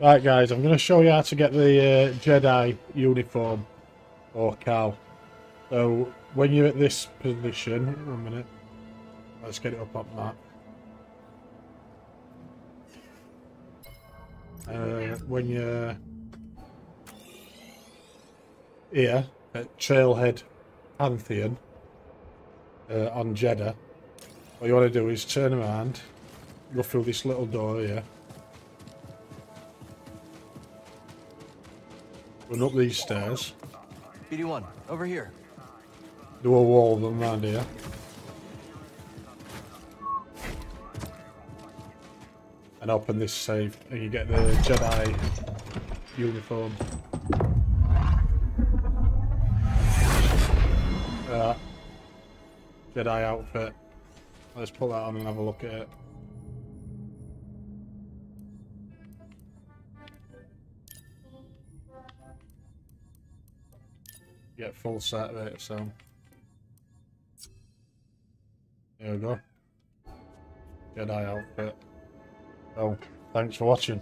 Right, guys, I'm going to show you how to get the uh, Jedi uniform or cow. So, when you're at this position, one minute, let's get it up on that. Uh, when you're here at Trailhead Pantheon uh, on Jedha, what you want to do is turn around, go through this little door here, run up these stairs, BD1, over here. do a wall of them around here. And open this safe and you get the Jedi uniform. Uh, Jedi outfit. Let's put that on and have a look at it. Get full set of it, so. There we go. Jedi outfit. So, thanks for watching.